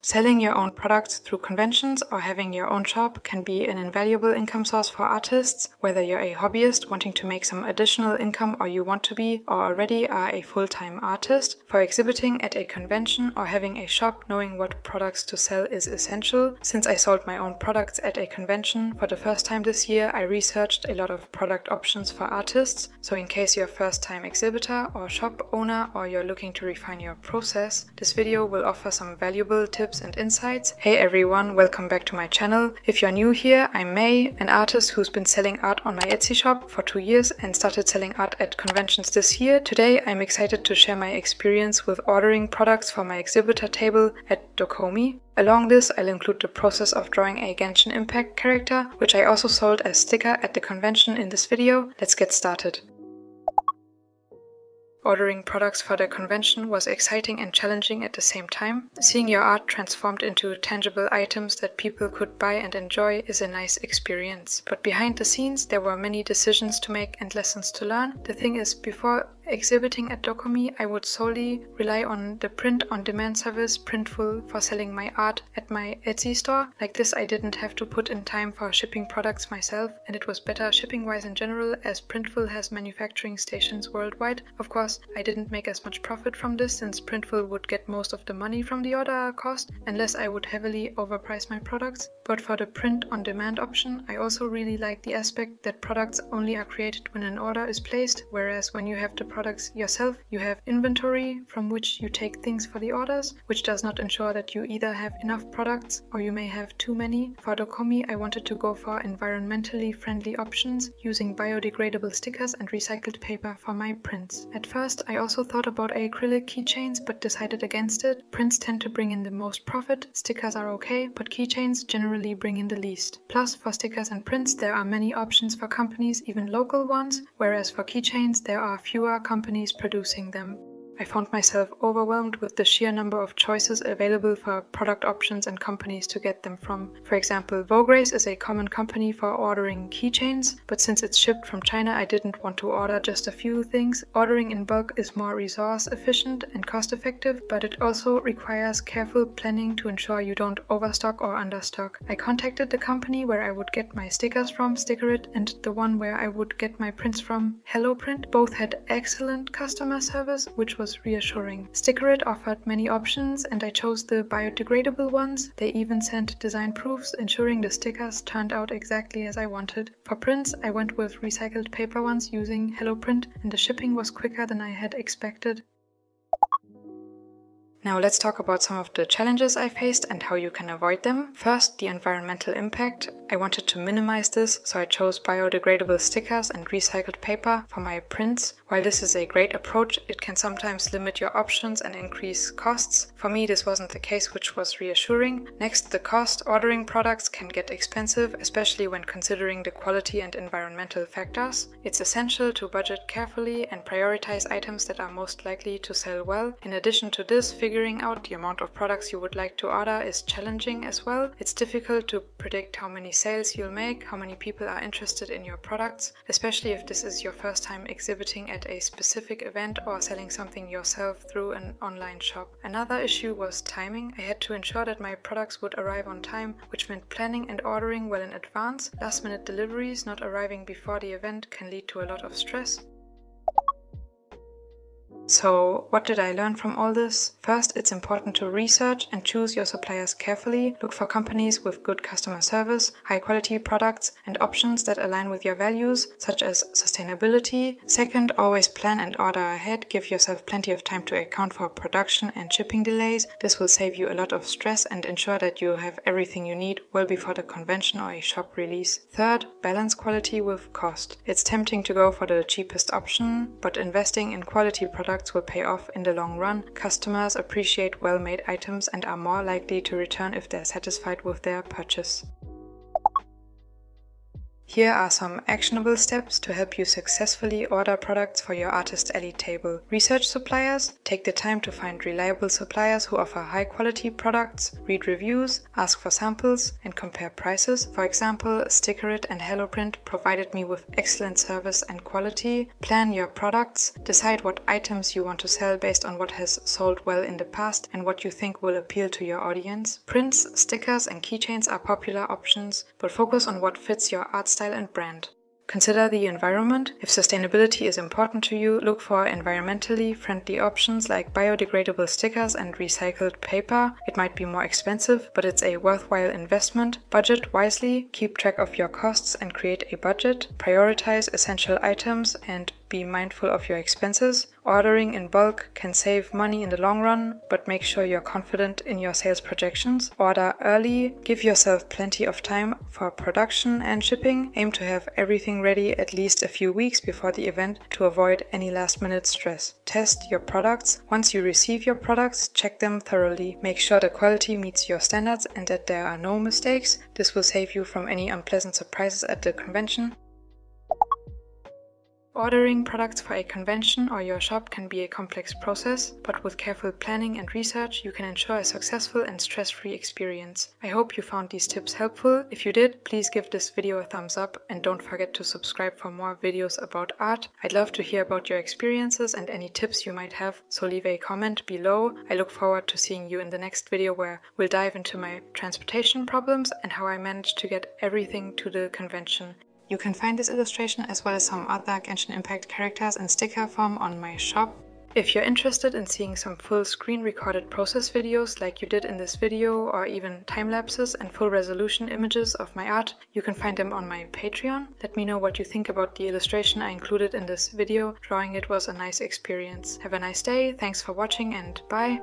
Selling your own products through conventions or having your own shop can be an invaluable income source for artists, whether you're a hobbyist wanting to make some additional income or you want to be or already are a full time artist. For exhibiting at a convention or having a shop, knowing what products to sell is essential. Since I sold my own products at a convention for the first time this year, I researched a lot of product options for artists. So, in case you're a first time exhibitor or shop owner or you're looking to refine your process, this video will offer some valuable tips tips and insights. Hey everyone, welcome back to my channel. If you're new here, I'm May, an artist who's been selling art on my Etsy shop for two years and started selling art at conventions this year. Today I'm excited to share my experience with ordering products for my exhibitor table at Dokomi. Along this, I'll include the process of drawing a Genshin Impact character, which I also sold as sticker at the convention in this video. Let's get started. Ordering products for the convention was exciting and challenging at the same time. Seeing your art transformed into tangible items that people could buy and enjoy is a nice experience. But behind the scenes, there were many decisions to make and lessons to learn. The thing is, before exhibiting at Dokomi, I would solely rely on the print on demand service Printful for selling my art at my Etsy store. Like this, I didn't have to put in time for shipping products myself, and it was better shipping wise in general as Printful has manufacturing stations worldwide. Of course, I didn't make as much profit from this since Printful would get most of the money from the order cost unless I would heavily overprice my products. But for the print on demand option, I also really like the aspect that products only are created when an order is placed, whereas when you have the products yourself, you have inventory from which you take things for the orders, which does not ensure that you either have enough products or you may have too many. For Dokomi, I wanted to go for environmentally friendly options using biodegradable stickers and recycled paper for my prints. At first, first, I also thought about acrylic keychains but decided against it. Prints tend to bring in the most profit, stickers are okay, but keychains generally bring in the least. Plus, for stickers and prints, there are many options for companies, even local ones, whereas for keychains, there are fewer companies producing them. I found myself overwhelmed with the sheer number of choices available for product options and companies to get them from. For example, Vograce is a common company for ordering keychains, but since it's shipped from China, I didn't want to order just a few things. Ordering in bulk is more resource efficient and cost effective, but it also requires careful planning to ensure you don't overstock or understock. I contacted the company where I would get my stickers from, Stickerit, and the one where I would get my prints from, HelloPrint. Both had excellent customer service, which was was reassuring. Stickerit offered many options and I chose the biodegradable ones. They even sent design proofs, ensuring the stickers turned out exactly as I wanted. For prints, I went with recycled paper ones using HelloPrint and the shipping was quicker than I had expected. Now let's talk about some of the challenges I faced and how you can avoid them. First, the environmental impact. I wanted to minimize this, so I chose biodegradable stickers and recycled paper for my prints. While this is a great approach, it can sometimes limit your options and increase costs. For me, this wasn't the case, which was reassuring. Next, the cost. Ordering products can get expensive, especially when considering the quality and environmental factors. It's essential to budget carefully and prioritize items that are most likely to sell well. In addition to this, figuring out the amount of products you would like to order is challenging as well. It's difficult to predict how many sales you'll make, how many people are interested in your products, especially if this is your first time exhibiting at a specific event or selling something yourself through an online shop. Another issue was timing. I had to ensure that my products would arrive on time, which meant planning and ordering well in advance. Last minute deliveries not arriving before the event can lead to a lot of stress. So, what did I learn from all this? First, it's important to research and choose your suppliers carefully. Look for companies with good customer service, high quality products, and options that align with your values, such as sustainability. Second, always plan and order ahead. Give yourself plenty of time to account for production and shipping delays. This will save you a lot of stress and ensure that you have everything you need well before the convention or a shop release. Third, balance quality with cost. It's tempting to go for the cheapest option, but investing in quality products products will pay off in the long run. Customers appreciate well made items and are more likely to return if they're satisfied with their purchase. Here are some actionable steps to help you successfully order products for your Artist Alley table. Research suppliers, take the time to find reliable suppliers who offer high quality products, read reviews, ask for samples, and compare prices. For example, Stickerit and HelloPrint provided me with excellent service and quality. Plan your products, decide what items you want to sell based on what has sold well in the past and what you think will appeal to your audience. Prints, stickers, and keychains are popular options, but focus on what fits your art style and brand. Consider the environment. If sustainability is important to you, look for environmentally friendly options like biodegradable stickers and recycled paper. It might be more expensive, but it's a worthwhile investment. Budget wisely, keep track of your costs and create a budget. Prioritize essential items and be mindful of your expenses. Ordering in bulk can save money in the long run, but make sure you're confident in your sales projections. Order early, give yourself plenty of time for production and shipping. Aim to have everything ready at least a few weeks before the event to avoid any last minute stress. Test your products. Once you receive your products, check them thoroughly. Make sure the quality meets your standards and that there are no mistakes. This will save you from any unpleasant surprises at the convention. Ordering products for a convention or your shop can be a complex process, but with careful planning and research, you can ensure a successful and stress-free experience. I hope you found these tips helpful. If you did, please give this video a thumbs up and don't forget to subscribe for more videos about art. I'd love to hear about your experiences and any tips you might have, so leave a comment below. I look forward to seeing you in the next video where we'll dive into my transportation problems and how I managed to get everything to the convention. You can find this illustration as well as some other Genshin Impact characters in sticker form on my shop. If you're interested in seeing some full screen recorded process videos like you did in this video or even time lapses and full resolution images of my art, you can find them on my Patreon. Let me know what you think about the illustration I included in this video. Drawing it was a nice experience. Have a nice day, thanks for watching and bye!